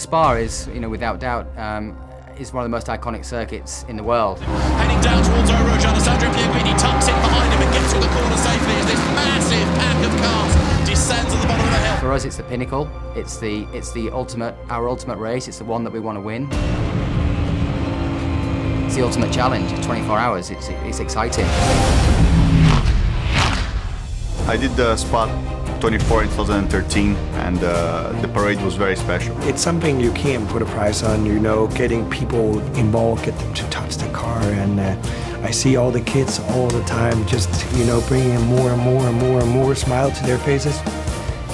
Spa is, you know, without doubt, um, is one of the most iconic circuits in the world. Heading down towards Eau Alessandro Pier Guidi tucks in behind him and gets to the corner safely as this massive pack of cars descends at the bottom of the hill. For us, it's the pinnacle. It's the, it's the ultimate, our ultimate race. It's the one that we want to win. It's the ultimate challenge. It's 24 hours. It's, it's exciting. I did the Spa 24 in 2013 and uh, the parade was very special. It's something you can't put a price on, you know, getting people involved, get them to touch the car and uh, I see all the kids all the time just, you know, bringing more and more and more and more smile to their faces.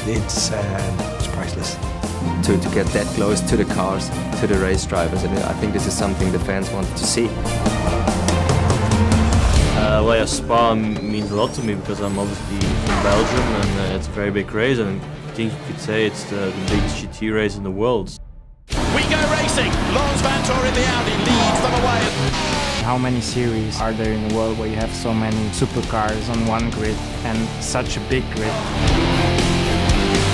It's, uh, it's priceless. To, to get that close to the cars, to the race drivers, and I think this is something the fans want to see. Well, yeah, Spa means a lot to me because I'm obviously from Belgium and uh, it's a very big race and I think you could say it's the, the biggest GT race in the world. We go racing. Laurens Vanthoor in the Audi leads them away. How many series are there in the world where you have so many supercars on one grid and such a big grid?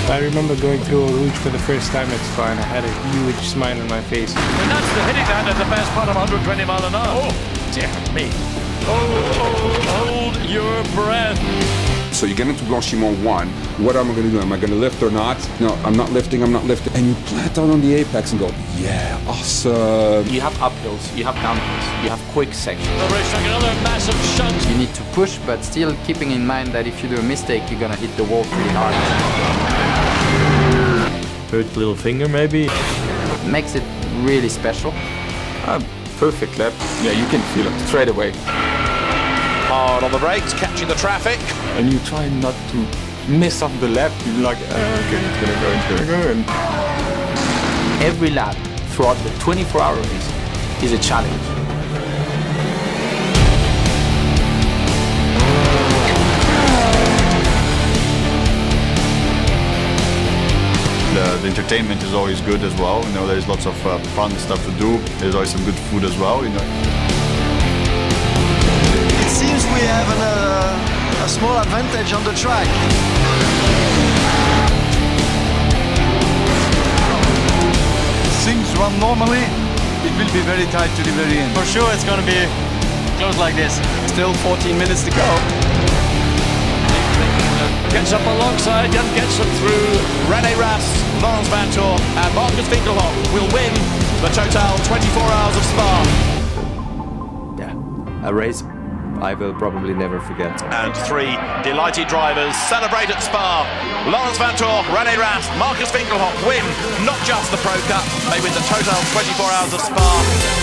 I remember going through Eau Rouge for the first time at Spa and I had a huge smile on my face. And that's the hitting that at the best part of 120 mile an hour. Oh, dear me. Oh, oh, hold your breath. So you get into Blanchimont 1, what am I going to do? Am I going to lift or not? No, I'm not lifting, I'm not lifting. And you plant out on the apex and go, yeah, awesome. You have uphills, you have downhills, you have quick sections. Another massive shunt. You need to push, but still keeping in mind that if you do a mistake, you're going to hit the wall pretty hard. Hurt little finger maybe. Makes it really special. Uh, perfect lap. Yeah, you can feel it straight away hard on the brakes, catching the traffic. And you try not to miss off the lap. You're like, oh, okay, it's gonna go, it's gonna go. And every lap throughout the 24 hour race is a challenge. The, the, entertainment is always good as well. You know, there's lots of uh, fun stuff to do. There's always some good food as well. You know seems we have an, uh, a small advantage on the track. Things run normally, it will be very tight to the very end. For sure it's going to be close like this. Still 14 minutes to go. Gets up alongside and gets them through. Rene Rast, Laurens Vanthoor and Markus Winkelhock will win the Total 24 Hours of Spa. Yeah, a race I will probably never forget. And three delighted drivers celebrate at Spa. Laurens Vanthoor, Rene Rast, Markus Winkelhock win not just the Pro Cup, they win the Total 24 Hours of Spa.